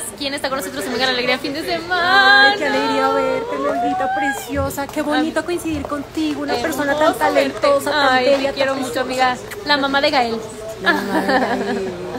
más. ¿Quién está con nosotros en Mega Alegría fin de semana? Ay, qué alegría verte, Leonita preciosa. Qué bonito coincidir contigo, una persona tan verte. talentosa, tan Ay, bella. te quiero mucho, amiga. La mamá de Gael. La mamá de Gael.